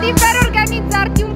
di far organizzarti un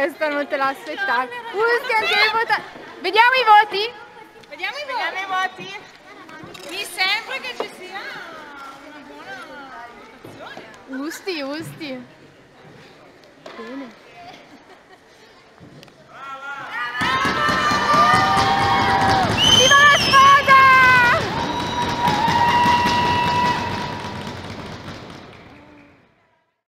Questa non te l'aspettavi. Votare. Vediamo i voti? Vediamo i voti. Vediamo i voti. Mi sembra che ci sia una buona votazione. Usti, Usti. Bene.